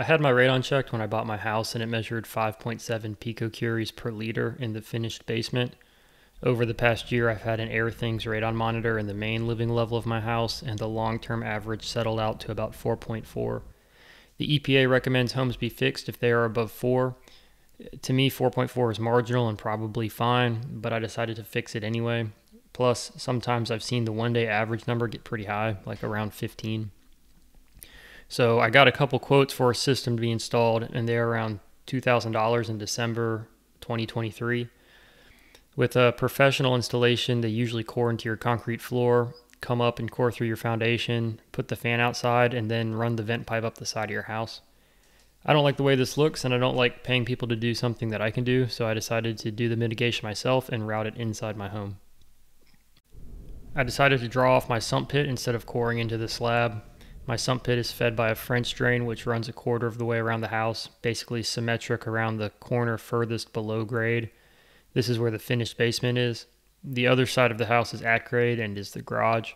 I had my radon checked when I bought my house and it measured 5.7 picocuries per liter in the finished basement. Over the past year, I've had an Airthings radon monitor in the main living level of my house, and the long term average settled out to about 4.4. The EPA recommends homes be fixed if they are above 4. To me, 4.4 is marginal and probably fine, but I decided to fix it anyway. Plus, sometimes I've seen the one day average number get pretty high, like around 15. So I got a couple quotes for a system to be installed, and they're around $2,000 in December 2023. With a professional installation, they usually core into your concrete floor, come up and core through your foundation, put the fan outside, and then run the vent pipe up the side of your house. I don't like the way this looks, and I don't like paying people to do something that I can do, so I decided to do the mitigation myself and route it inside my home. I decided to draw off my sump pit instead of coring into the slab. My sump pit is fed by a French drain which runs a quarter of the way around the house, basically symmetric around the corner furthest below grade. This is where the finished basement is. The other side of the house is at grade and is the garage.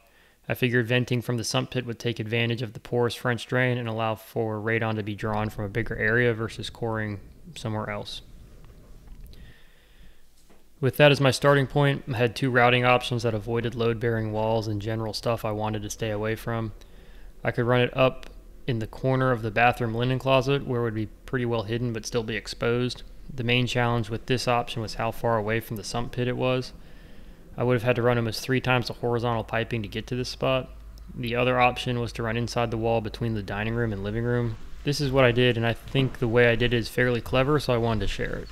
I figured venting from the sump pit would take advantage of the porous French drain and allow for radon to be drawn from a bigger area versus coring somewhere else. With that as my starting point, I had two routing options that avoided load bearing walls and general stuff I wanted to stay away from. I could run it up in the corner of the bathroom linen closet where it would be pretty well hidden but still be exposed. The main challenge with this option was how far away from the sump pit it was. I would have had to run almost three times the horizontal piping to get to this spot. The other option was to run inside the wall between the dining room and living room. This is what I did, and I think the way I did it is fairly clever, so I wanted to share it.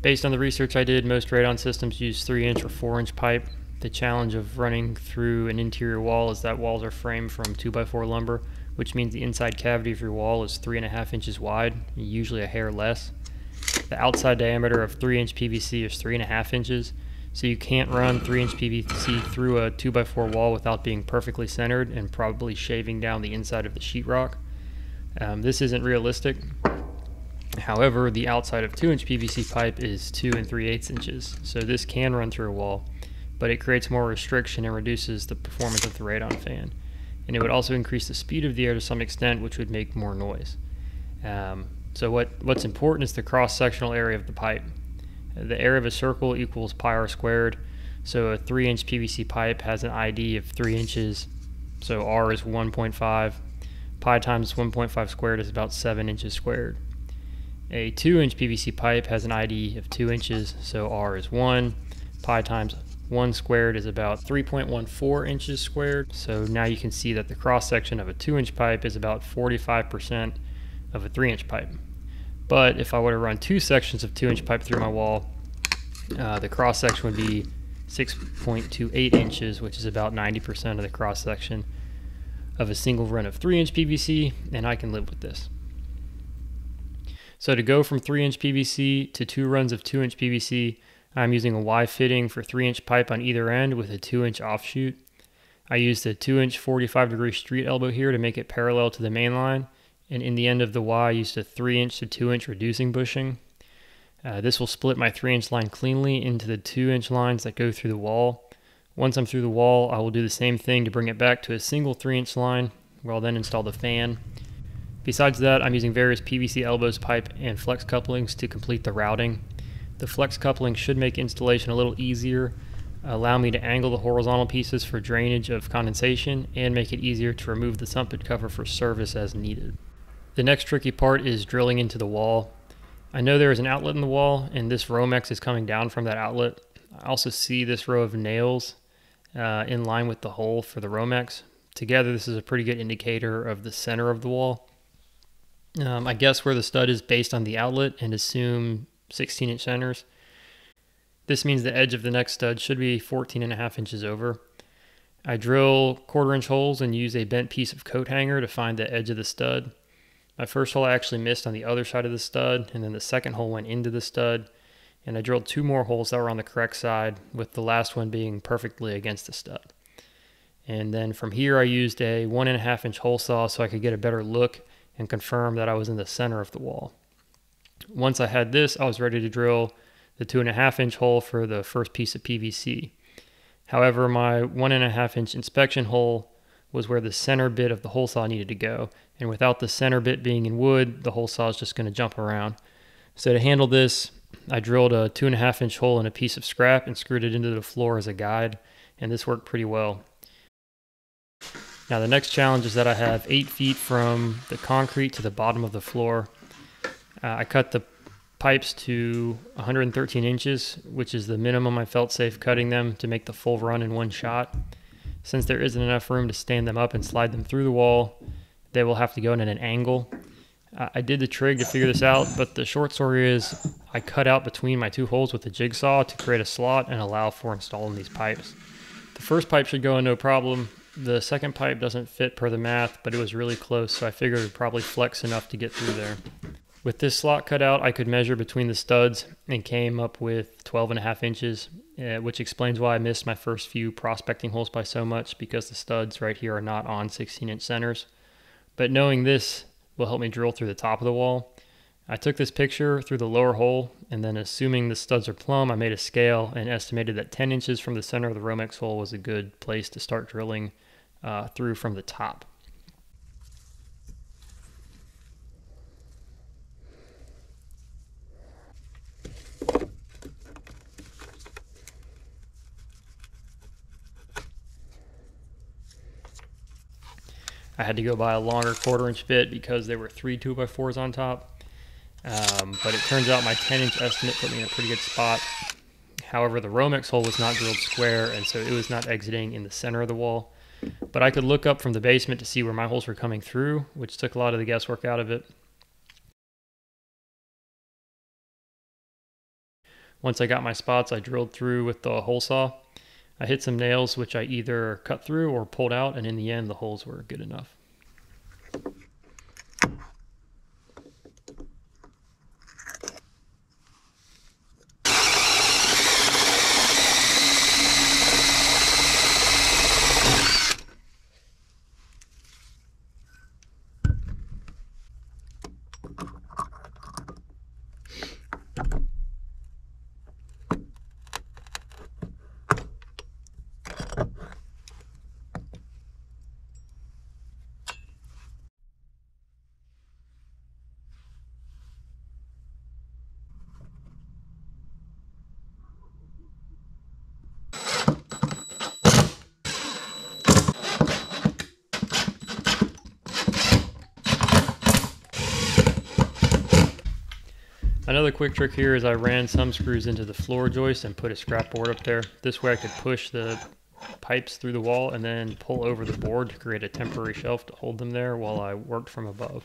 Based on the research I did, most radon systems use 3 inch or 4 inch pipe the challenge of running through an interior wall is that walls are framed from 2x4 lumber, which means the inside cavity of your wall is 3.5 inches wide, usually a hair less. The outside diameter of 3 inch PVC is 3.5 inches, so you can't run 3 inch PVC through a 2x4 wall without being perfectly centered and probably shaving down the inside of the sheetrock. Um, this isn't realistic. However, the outside of 2 inch PVC pipe is 2 and 3 8 inches, so this can run through a wall but it creates more restriction and reduces the performance of the radon fan. And it would also increase the speed of the air to some extent, which would make more noise. Um, so what, what's important is the cross-sectional area of the pipe. The area of a circle equals pi r squared. So a 3-inch PVC pipe has an ID of 3 inches. So r is 1.5. Pi times 1.5 squared is about 7 inches squared. A 2-inch PVC pipe has an ID of 2 inches. So r is 1. Pi times 1 squared is about 3.14 inches squared. So now you can see that the cross section of a 2 inch pipe is about 45% of a 3 inch pipe. But if I were to run two sections of 2 inch pipe through my wall, uh, the cross section would be 6.28 inches, which is about 90% of the cross section of a single run of 3 inch PVC, and I can live with this. So to go from 3 inch PVC to two runs of 2 inch PVC, I'm using a Y fitting for 3 inch pipe on either end with a 2 inch offshoot. I used a 2 inch 45 degree street elbow here to make it parallel to the main line, and in the end of the Y I used a 3 inch to 2 inch reducing bushing. Uh, this will split my 3 inch line cleanly into the 2 inch lines that go through the wall. Once I'm through the wall, I will do the same thing to bring it back to a single 3 inch line, where I'll then install the fan. Besides that, I'm using various PVC elbows, pipe, and flex couplings to complete the routing. The flex coupling should make installation a little easier, allow me to angle the horizontal pieces for drainage of condensation, and make it easier to remove the sump pit cover for service as needed. The next tricky part is drilling into the wall. I know there is an outlet in the wall, and this Romex is coming down from that outlet. I also see this row of nails uh, in line with the hole for the Romex. Together, this is a pretty good indicator of the center of the wall. Um, I guess where the stud is based on the outlet and assume 16 inch centers. This means the edge of the next stud should be 14 and a half inches over. I drill quarter inch holes and use a bent piece of coat hanger to find the edge of the stud. My first hole I actually missed on the other side of the stud, and then the second hole went into the stud, and I drilled two more holes that were on the correct side, with the last one being perfectly against the stud. And then from here, I used a one and a half inch hole saw so I could get a better look and confirm that I was in the center of the wall. Once I had this, I was ready to drill the two and a half inch hole for the first piece of PVC. However, my one and a half inch inspection hole was where the center bit of the hole saw needed to go. And without the center bit being in wood, the hole saw is just going to jump around. So to handle this, I drilled a two and a half inch hole in a piece of scrap and screwed it into the floor as a guide, and this worked pretty well. Now the next challenge is that I have eight feet from the concrete to the bottom of the floor. Uh, I cut the pipes to 113 inches, which is the minimum I felt safe cutting them to make the full run in one shot. Since there isn't enough room to stand them up and slide them through the wall, they will have to go in at an angle. Uh, I did the trig to figure this out, but the short story is I cut out between my two holes with a jigsaw to create a slot and allow for installing these pipes. The first pipe should go in no problem. The second pipe doesn't fit per the math, but it was really close, so I figured it would probably flex enough to get through there. With this slot cut out, I could measure between the studs and came up with 12 and a half inches, uh, which explains why I missed my first few prospecting holes by so much because the studs right here are not on 16 inch centers. But knowing this will help me drill through the top of the wall. I took this picture through the lower hole and then assuming the studs are plumb, I made a scale and estimated that 10 inches from the center of the Romex hole was a good place to start drilling uh, through from the top. I had to go buy a longer quarter inch bit because there were three 2x4s on top. Um, but it turns out my 10 inch estimate put me in a pretty good spot. However, the Romex hole was not drilled square, and so it was not exiting in the center of the wall. But I could look up from the basement to see where my holes were coming through, which took a lot of the guesswork out of it. Once I got my spots, I drilled through with the hole saw. I hit some nails, which I either cut through or pulled out, and in the end, the holes were good enough. Another quick trick here is I ran some screws into the floor joist and put a scrap board up there. This way I could push the pipes through the wall and then pull over the board to create a temporary shelf to hold them there while I worked from above.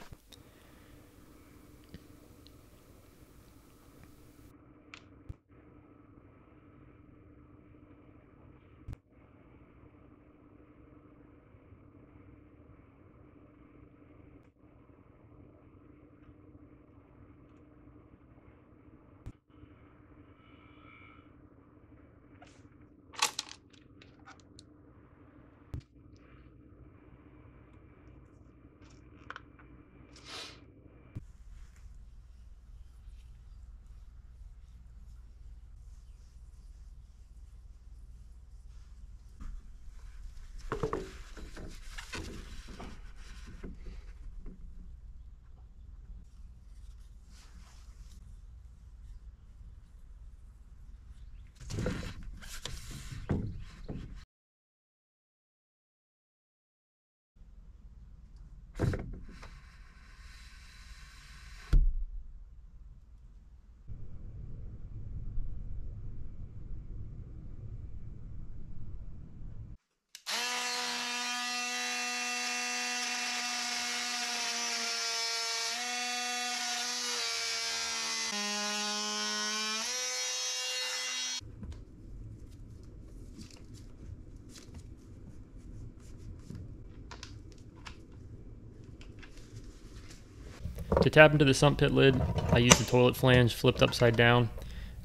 To tap into the sump pit lid, I used the toilet flange flipped upside down.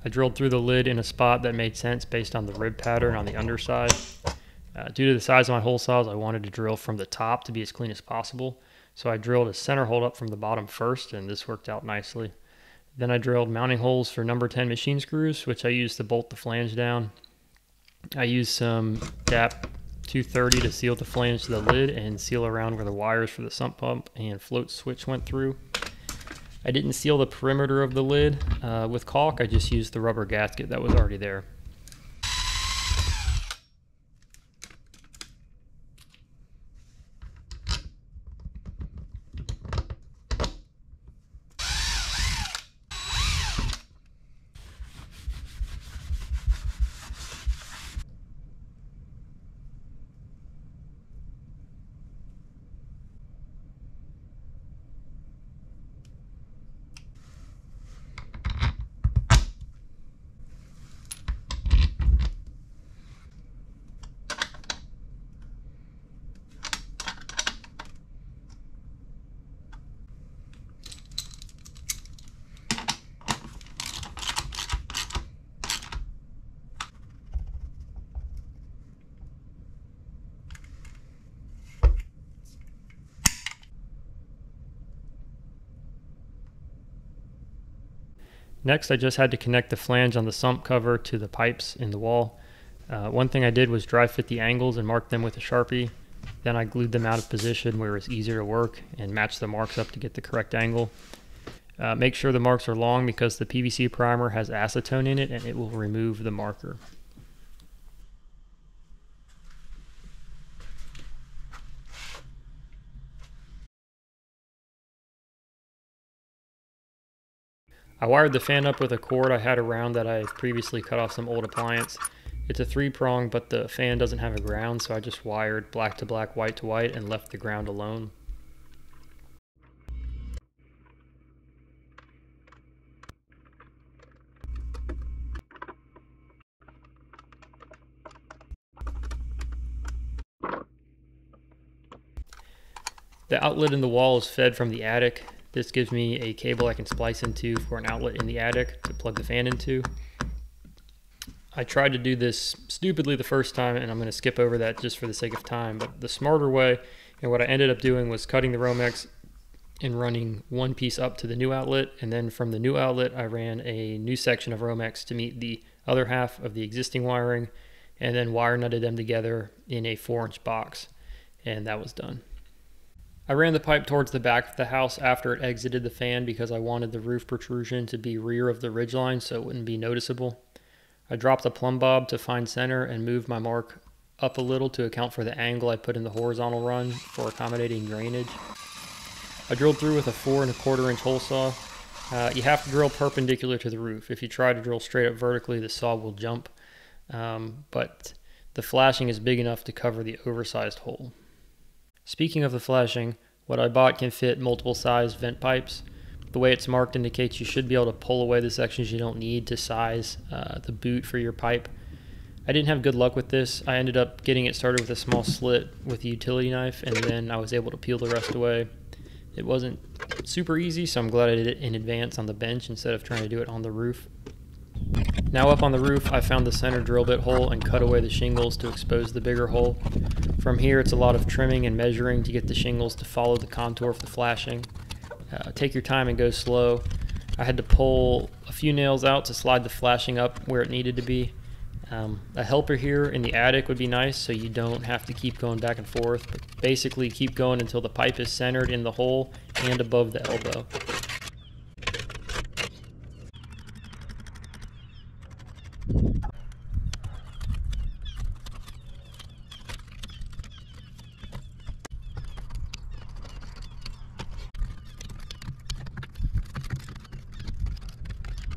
I drilled through the lid in a spot that made sense based on the rib pattern on the underside. Uh, due to the size of my hole saws, I wanted to drill from the top to be as clean as possible. So I drilled a center hole up from the bottom first, and this worked out nicely. Then I drilled mounting holes for number 10 machine screws, which I used to bolt the flange down. I used some DAP 230 to seal the flange to the lid and seal around where the wires for the sump pump and float switch went through. I didn't seal the perimeter of the lid uh, with caulk, I just used the rubber gasket that was already there. Next, I just had to connect the flange on the sump cover to the pipes in the wall. Uh, one thing I did was dry fit the angles and mark them with a Sharpie. Then I glued them out of position where it's easier to work and match the marks up to get the correct angle. Uh, make sure the marks are long because the PVC primer has acetone in it and it will remove the marker. I wired the fan up with a cord I had around that I previously cut off some old appliance. It's a three prong, but the fan doesn't have a ground, so I just wired black to black, white to white, and left the ground alone. The outlet in the wall is fed from the attic. This gives me a cable I can splice into for an outlet in the attic to plug the fan into. I tried to do this stupidly the first time and I'm going to skip over that just for the sake of time. But the smarter way and what I ended up doing was cutting the Romex and running one piece up to the new outlet. And then from the new outlet, I ran a new section of Romex to meet the other half of the existing wiring and then wire nutted them together in a four inch box. And that was done. I ran the pipe towards the back of the house after it exited the fan because I wanted the roof protrusion to be rear of the ridgeline so it wouldn't be noticeable. I dropped the plumb bob to find center and moved my mark up a little to account for the angle I put in the horizontal run for accommodating drainage. I drilled through with a four and a quarter inch hole saw. Uh, you have to drill perpendicular to the roof. If you try to drill straight up vertically, the saw will jump. Um, but the flashing is big enough to cover the oversized hole. Speaking of the flashing, what I bought can fit multiple size vent pipes. The way it's marked indicates you should be able to pull away the sections you don't need to size uh, the boot for your pipe. I didn't have good luck with this. I ended up getting it started with a small slit with a utility knife and then I was able to peel the rest away. It wasn't super easy, so I'm glad I did it in advance on the bench instead of trying to do it on the roof. Now up on the roof, I found the center drill bit hole and cut away the shingles to expose the bigger hole. From here, it's a lot of trimming and measuring to get the shingles to follow the contour of the flashing. Uh, take your time and go slow. I had to pull a few nails out to slide the flashing up where it needed to be. Um, a helper here in the attic would be nice so you don't have to keep going back and forth, but basically keep going until the pipe is centered in the hole and above the elbow.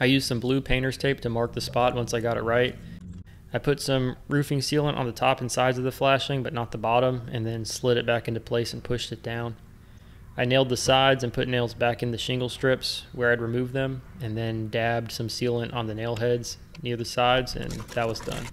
I used some blue painter's tape to mark the spot once I got it right. I put some roofing sealant on the top and sides of the flashing, but not the bottom, and then slid it back into place and pushed it down. I nailed the sides and put nails back in the shingle strips where I'd removed them, and then dabbed some sealant on the nail heads near the sides, and that was done.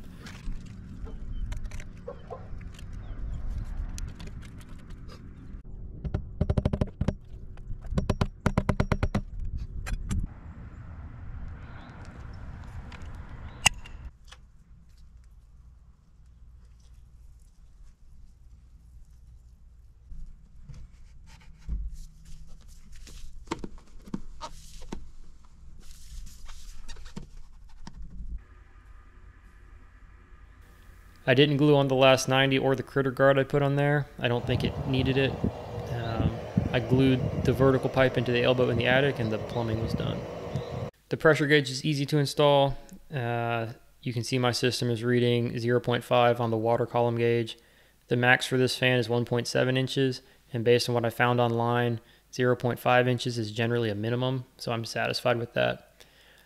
I didn't glue on the last 90 or the critter guard I put on there. I don't think it needed it. Um, I glued the vertical pipe into the elbow in the attic and the plumbing was done. The pressure gauge is easy to install. Uh, you can see my system is reading 0.5 on the water column gauge. The max for this fan is 1.7 inches, and based on what I found online, 0.5 inches is generally a minimum, so I'm satisfied with that.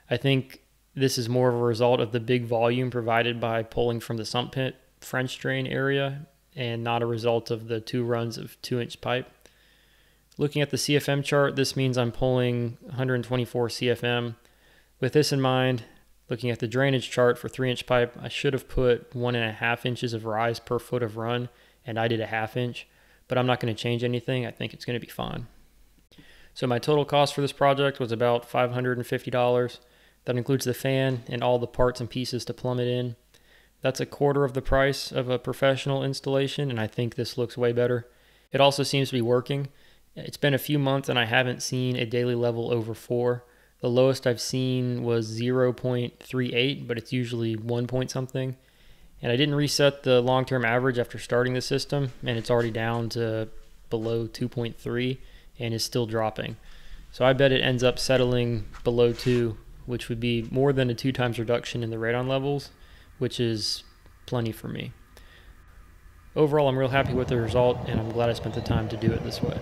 I think this is more of a result of the big volume provided by pulling from the sump pit French drain area and not a result of the two runs of two inch pipe. Looking at the CFM chart, this means I'm pulling 124 CFM. With this in mind, looking at the drainage chart for three inch pipe, I should have put one and a half inches of rise per foot of run, and I did a half inch, but I'm not going to change anything. I think it's going to be fine. So my total cost for this project was about $550. That includes the fan and all the parts and pieces to plumb it in. That's a quarter of the price of a professional installation, and I think this looks way better. It also seems to be working. It's been a few months and I haven't seen a daily level over 4. The lowest I've seen was 0.38, but it's usually 1 point something. And I didn't reset the long term average after starting the system, and it's already down to below 2.3 and is still dropping. So I bet it ends up settling below 2 which would be more than a two times reduction in the radon levels, which is plenty for me. Overall, I'm real happy with the result, and I'm glad I spent the time to do it this way.